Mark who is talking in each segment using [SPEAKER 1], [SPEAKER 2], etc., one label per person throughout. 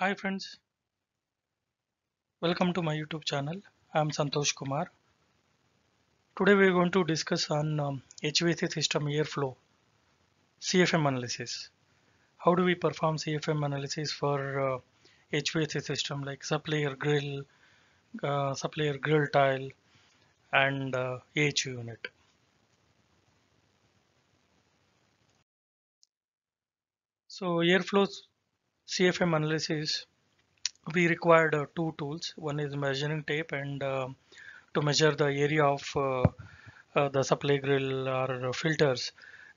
[SPEAKER 1] Hi friends, welcome to my YouTube channel. I am Santhosh Kumar. Today we are going to discuss on um, HVAC system airflow CFM analysis. How do we perform CFM analysis for uh, HVAC system like supply air grill, uh, supply air grill tile and uh, AHU unit. So airflow CFM analysis we required uh, two tools. One is measuring tape and uh, to measure the area of uh, uh, the supply grill or filters.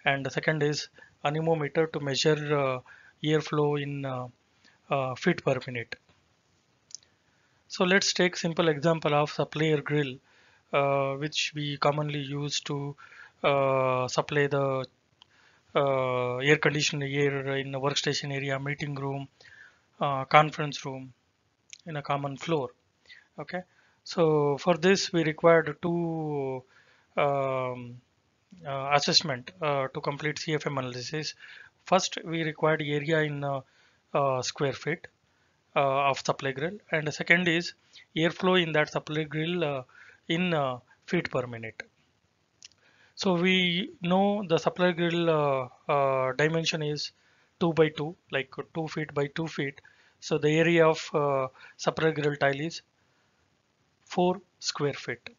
[SPEAKER 1] And the second is anemometer to measure uh, airflow in feet per minute. So let's take simple example of supply air grill which we commonly use to supply the uh, air conditioned air in the workstation area meeting room uh, conference room in a common floor. Okay? So for this we required two um, uh, assessment uh, to complete CFM analysis. First we required area in uh, square feet uh, of supply grill. And the second is airflow in that supply grill in feet per minute so we know the supply grill uh, uh, dimension is 2 by 2 like 2 feet by 2 feet. So the area of uh, supply grill tile is 4 square feet.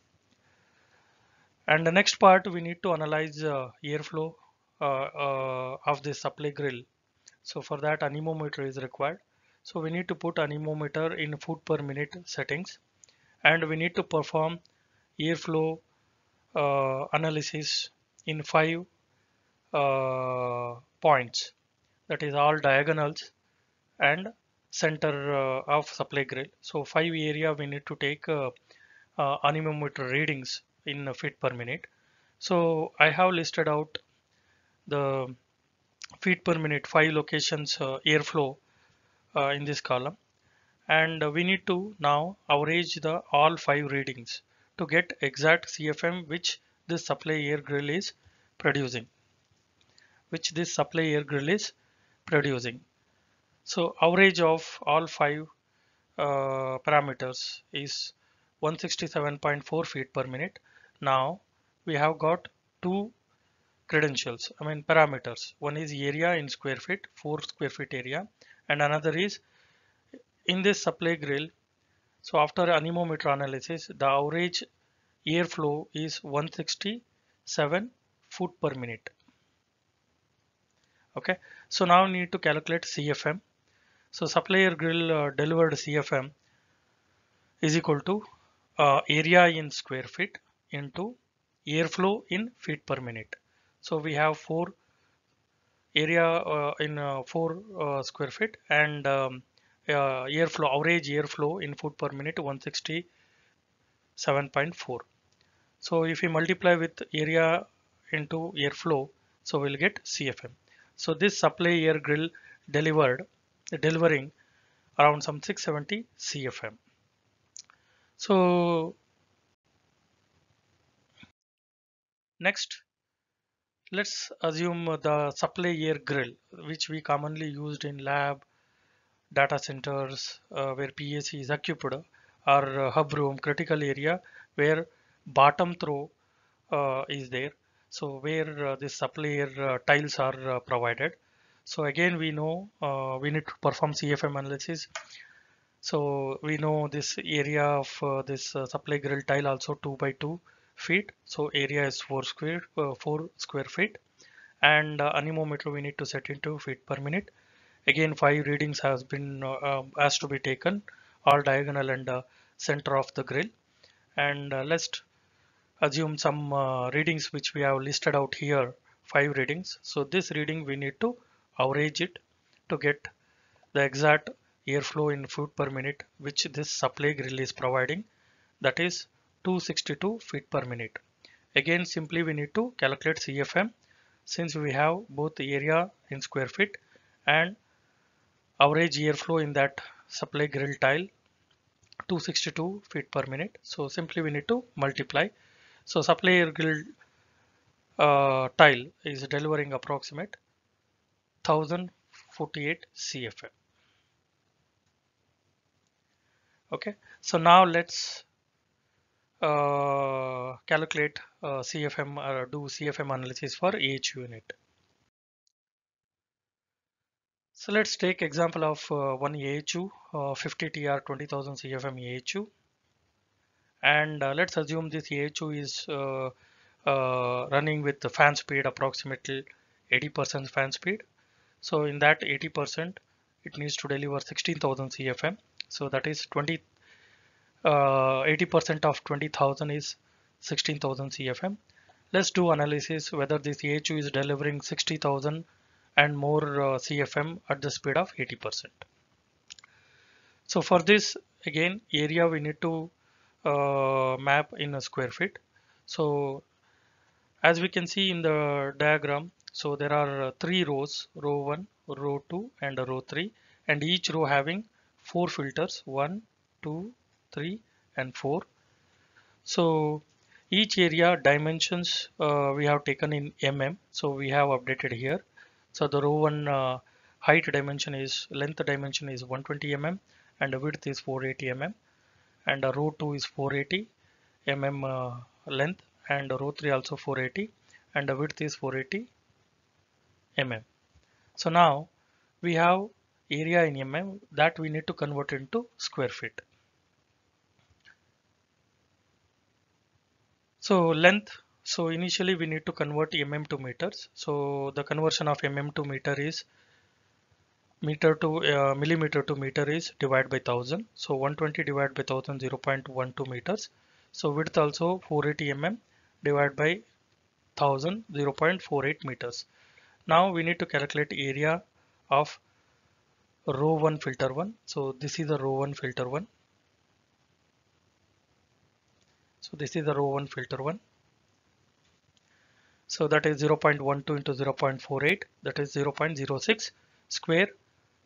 [SPEAKER 1] And the next part we need to analyze uh, airflow uh, uh, of this supply grill. So for that anemometer is required. So we need to put anemometer in foot per minute settings. And we need to perform airflow analysis in five uh, points. That is all diagonals and center uh, of supply grill. So five area we need to take uh, uh, anemometer readings in feet per minute. So i have listed out the feet per minute five locations uh, airflow uh, in this column. And we need to now average the all five readings to get exact CFM which this supply air grill is producing which this supply air grill is producing. So average of all five uh, parameters is 167.4 feet per minute. Now we have got two credentials I mean parameters. One is area in square feet 4 square feet area and another is in this supply grill so after anemometer analysis the average airflow is 167 foot per minute. Okay. So now we need to calculate CFM so supply air grill uh, delivered CFM is equal to uh, area in square feet into airflow in feet per minute. So we have four area uh, in uh, 4 uh, square feet and um, uh, airflow average airflow in foot per minute 167.4 so if we multiply with area into airflow so we'll get CFM so this supply air grill delivered delivering around some 670 CFM so next let's assume the supply air grill which we commonly used in lab data centers uh, where PAC is occupied or uh, hub room critical area where bottom throw uh, is there. So where uh, this supply air uh, tiles are uh, provided. So again we know we need to perform CFM analysis. So we know this area of this supply grill tile also 2 by 2 feet. So area is 4 square uh, 4 square feet. And anemometer we need to set into feet per minute again five readings has been uh, to be taken all diagonal and uh, center of the grill. And uh, let's assume some uh, readings which we have listed out here five readings. So this reading we need to average it to get the exact airflow in foot per minute which this supply grill is providing. That is 262 feet per minute. Again simply we need to calculate CFM since we have both area in square feet and average airflow in that supply grill tile 262 feet per minute. So simply we need to multiply. So supply grill uh, tile is delivering approximate 1048 CFM okay. So now let's uh, calculate uh, CFM or do CFM analysis for each unit so let's take example of uh, one AHU uh, 50 TR 20,000 CFM AHU and uh, let's assume this AHU is uh, uh, running with the fan speed approximately 80% fan speed. So in that 80% it needs to deliver 16,000 CFM so that is 20 80% uh, of 20,000 is 16,000 CFM let's do analysis whether this AHU is delivering 60,000 and more uh, CFM at the speed of 80%. So for this again area we need to uh, map in a square feet. So as we can see in the diagram so there are uh, three rows row 1 row 2 and row 3 and each row having four filters 1 2 3 and 4 so each area dimensions uh, we have taken in mm so we have updated here so the row one uh, height dimension is length dimension is 120 mm and the width is 480 mm and the row 2 is 480 mm uh, length and row 3 also 480 and the width is 480 mm. So now we have area in mm that we need to convert into square feet. So length so initially we need to convert mm to meters. So the conversion of mm to meter is meter to uh, millimeter to meter is divided by 1000. So 120 divided by 1000 0.12 meters. So width also 480 mm divided by 1000 0.48 meters. Now we need to calculate area of row 1 filter 1. So this is the row 1 filter 1. So this is the row 1 filter 1 so that is 0.12 into 0.48 that is 0.06 square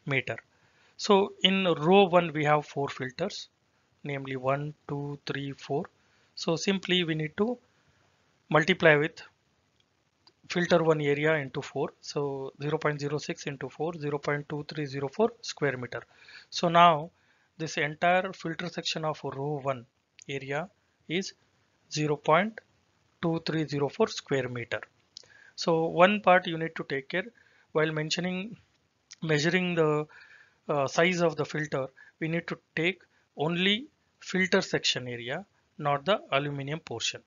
[SPEAKER 1] meter. So in row 1 we have four filters namely 1, 2, 3, 4. So simply we need to multiply with filter 1 area into 4. So 0.06 into 4 0.2304 square meter. So now this entire filter section of row 1 area is 0. 2304 square meter. So one part you need to take care. While mentioning measuring the uh, size of the filter we need to take only filter section area not the aluminum portion.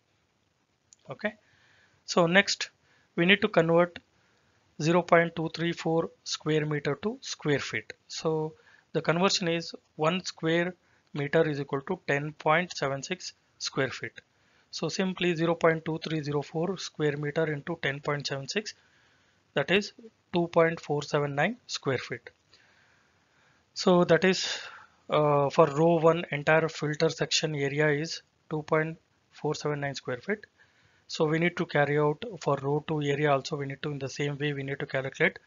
[SPEAKER 1] Okay? So next we need to convert 0.234 square meter to square feet. So the conversion is 1 square meter is equal to 10.76 square feet so simply 0.2304 square meter into 10.76 that is 2.479 square feet. So that is uh, for row 1 entire filter section area is 2.479 square feet. So we need to carry out for row 2 area also we need to in the same way we need to calculate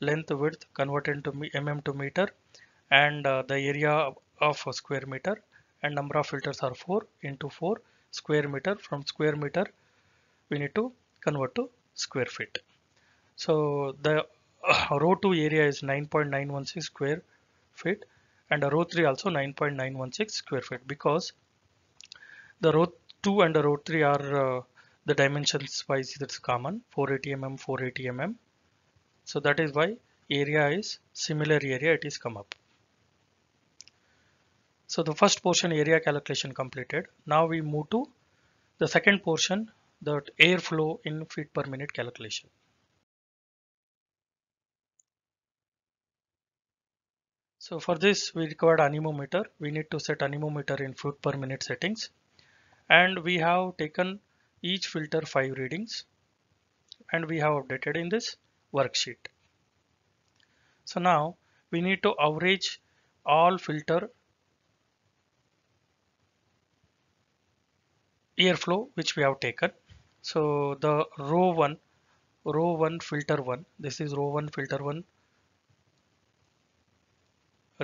[SPEAKER 1] length width converted into mm to meter and uh, the area of a square meter and number of filters are 4 into 4 square meter. From square meter we need to convert to square feet. So the uh, row 2 area is 9.916 square feet and row 3 also 9.916 square feet because the row 2 and the row 3 are uh, the dimensions wise it's common 480 mm 480 mm so that is why area is similar area it is come up so the first portion area calculation completed. Now we move to the second portion, the airflow in feet per minute calculation. So for this we required anemometer. We need to set anemometer in foot per minute settings. And we have taken each filter five readings and we have updated in this worksheet. So now we need to average all filter airflow which we have taken. So the row 1 row 1 filter 1 this is row 1 filter 1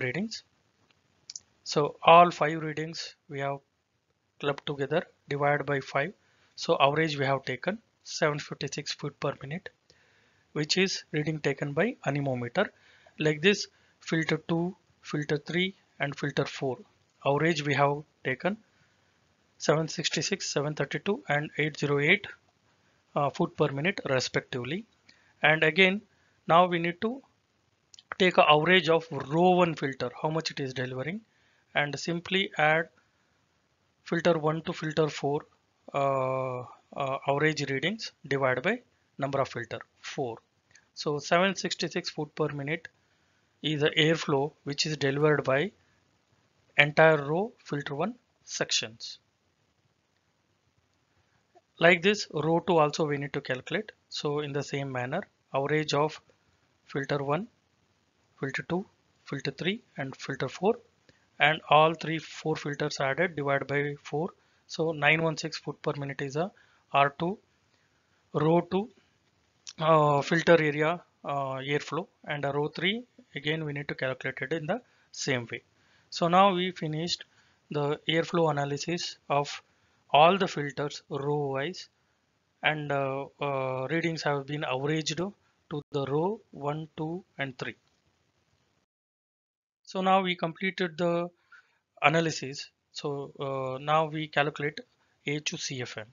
[SPEAKER 1] readings. So all five readings we have clubbed together divided by 5 so average we have taken 756 foot per minute which is reading taken by anemometer. Like this filter 2 filter 3 and filter 4 average we have taken 766 732 and 808 uh, foot per minute respectively. And again now we need to take an average of row 1 filter how much it is delivering and simply add filter 1 to filter 4 uh, uh, average readings divided by number of filter 4 so 766 foot per minute is the airflow which is delivered by entire row filter 1 sections like this row 2 also we need to calculate. So in the same manner average of filter 1 filter 2 filter 3 and filter 4 and all three four filters added divided by 4 so 916 foot per minute is a R2 row 2 uh, filter area uh, airflow. And a row 3 again we need to calculate it in the same way. So now we finished the airflow analysis of all the filters row wise and uh, uh, readings have been averaged to the row 1 2 and 3 so now we completed the analysis. So uh, now we calculate A to CFM.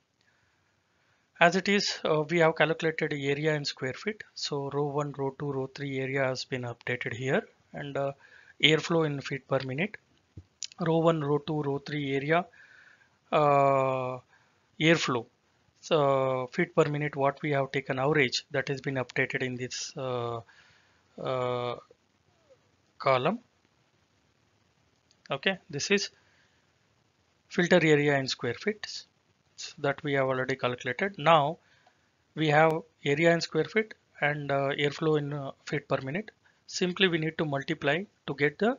[SPEAKER 1] As it is, uh, we have calculated area in square feet. So row 1, row 2, row 3 area has been updated here and uh, airflow in feet per minute. Row 1, row 2, row 3 area airflow. So feet per minute what we have taken average that has been updated in this uh, uh, column. Okay this is filter area in square feet. So that we have already calculated. Now we have area in square feet and uh, airflow in uh, feet per minute. Simply we need to multiply to get the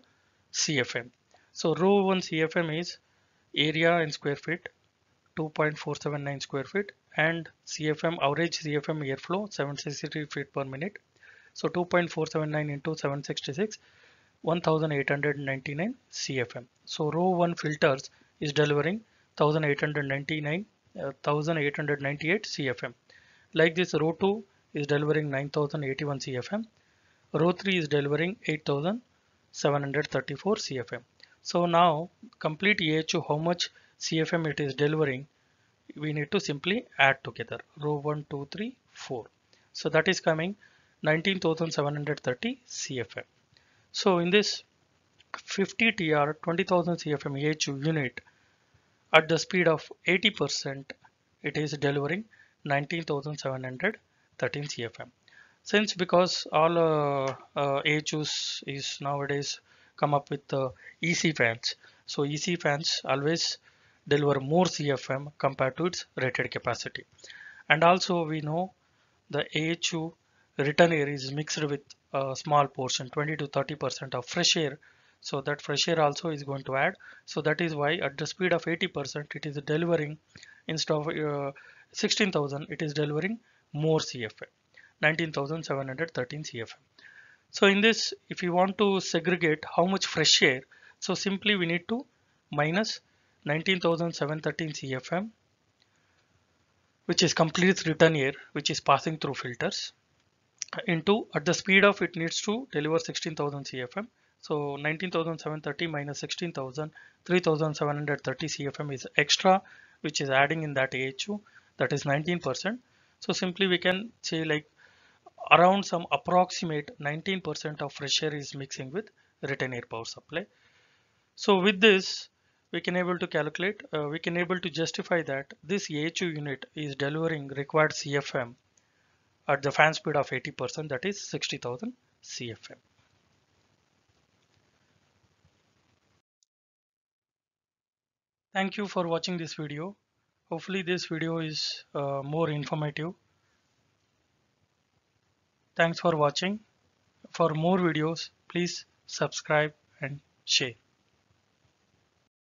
[SPEAKER 1] CFM so row 1 CFM is area in square feet 2.479 square feet and CFM average CFM airflow 763 feet per minute so 2.479 into 766 1899 CFM. So row 1 filters is delivering 1899 uh, 1898 CFM. Like this row 2 is delivering 9081 CFM. Row 3 is delivering 8734 CFM. So now complete AHU how much CFM it is delivering we need to simply add together. Row 1 2 3 4 so that is coming 19730 CFM so in this 50 TR 20,000 CFM AHU unit at the speed of 80% it is delivering 19,713 CFM. Since because all uh, uh, is nowadays come up with the EC fans. So EC fans always deliver more CFM compared to its rated capacity. And also we know the AHU return air is mixed with a small portion 20 to 30 percent of fresh air so that fresh air also is going to add so that is why at the speed of 80 percent it is delivering instead of uh, 16,000 it is delivering more CFM 19,713 CFM so in this if you want to segregate how much fresh air so simply we need to minus 19,713 CFM which is complete return air which is passing through filters into at the speed of it needs to deliver 16,000 CFM. So 19,730 minus 16,000, 3,730 CFM is extra, which is adding in that AHU, that is 19%. So simply we can say like around some approximate 19% of fresh air is mixing with return air power supply. So with this, we can able to calculate, uh, we can able to justify that this AHU unit is delivering required CFM at the fan speed of 80% that is 60,000 CFM. Thank you for watching this video. Hopefully this video is uh, more informative. Thanks for watching. For more videos, please subscribe and share.